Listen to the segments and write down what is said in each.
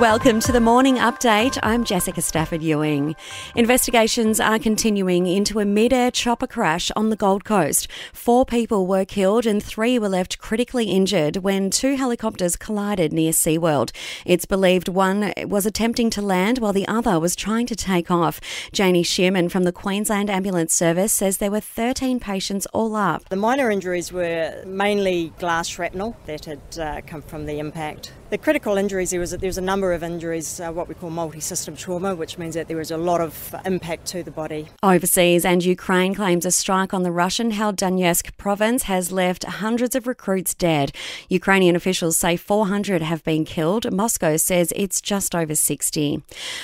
Welcome to the morning update. I'm Jessica Stafford Ewing. Investigations are continuing into a mid air chopper crash on the Gold Coast. Four people were killed and three were left critically injured when two helicopters collided near SeaWorld. It's believed one was attempting to land while the other was trying to take off. Janie Shearman from the Queensland Ambulance Service says there were 13 patients all up. The minor injuries were mainly glass shrapnel that had uh, come from the impact. The critical injuries, there was there was a number of injuries, uh, what we call multi-system trauma, which means that there was a lot of impact to the body. Overseas and Ukraine claims a strike on the Russian-held Donetsk province has left hundreds of recruits dead. Ukrainian officials say 400 have been killed. Moscow says it's just over 60.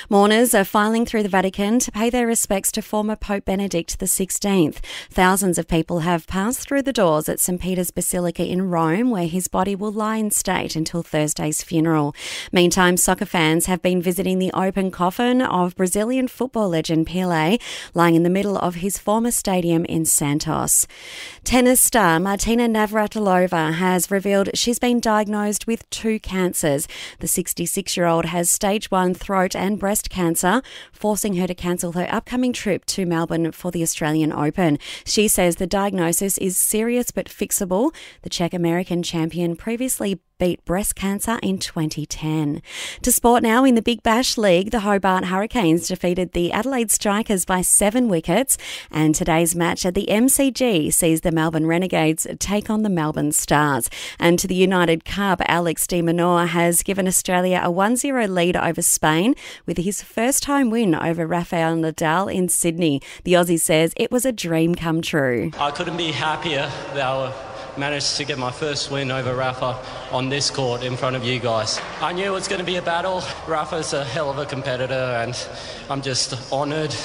Mourners are filing through the Vatican to pay their respects to former Pope Benedict XVI. Thousands of people have passed through the doors at St. Peter's Basilica in Rome, where his body will lie in state until Thursday's funeral. Meantime, soccer fans have been visiting the open coffin of Brazilian football legend Pelé, lying in the middle of his former stadium in Santos. Tennis star Martina Navratilova has revealed she's been diagnosed with two cancers. The 66 year old has stage one throat and breast cancer, forcing her to cancel her upcoming trip to Melbourne for the Australian Open. She says the diagnosis is serious but fixable. The Czech American champion previously beat breast cancer in 2010. To sport now in the Big Bash League, the Hobart Hurricanes defeated the Adelaide Strikers by seven wickets, and today's match at the MCG sees the Melbourne Renegades take on the Melbourne Stars. And to the United Cup, Alex de Minaur has given Australia a 1 0 lead over Spain with his first home win over Rafael Nadal in Sydney. The Aussie says it was a dream come true. I couldn't be happier that managed to get my first win over Rafa on this court in front of you guys. I knew it was going to be a battle. Rafa's a hell of a competitor, and I'm just honoured,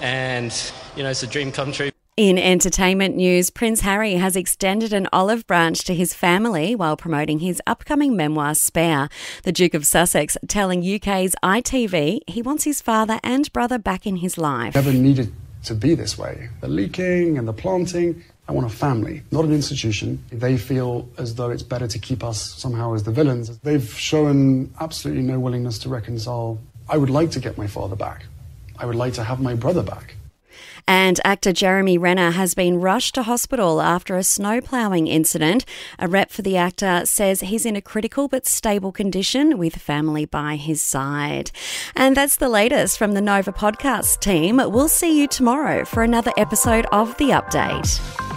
and you know, it's a dream come true. In entertainment news, Prince Harry has extended an olive branch to his family while promoting his upcoming memoir, Spare. The Duke of Sussex telling UK's ITV he wants his father and brother back in his life. Never needed to be this way. The leaking and the planting, I want a family, not an institution. They feel as though it's better to keep us somehow as the villains. They've shown absolutely no willingness to reconcile. I would like to get my father back. I would like to have my brother back. And actor Jeremy Renner has been rushed to hospital after a snow ploughing incident. A rep for the actor says he's in a critical but stable condition with family by his side. And that's the latest from the Nova podcast team. We'll see you tomorrow for another episode of The Update.